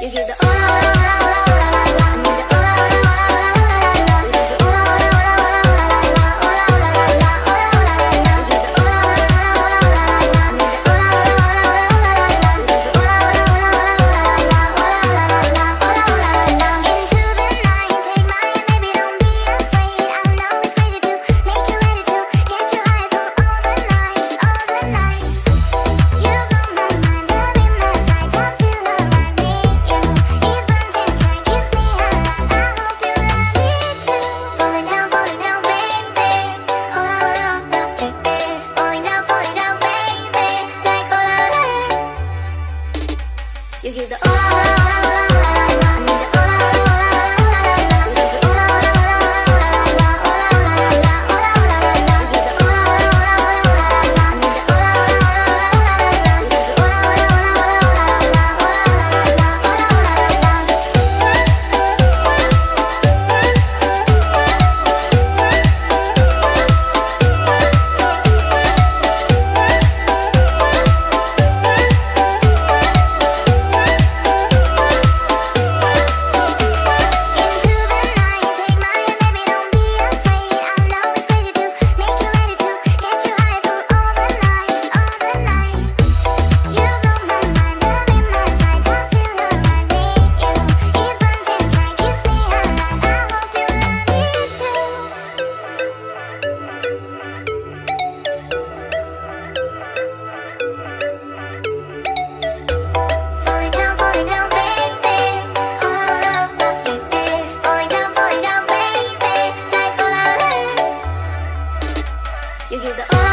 You hear the oh. You hear the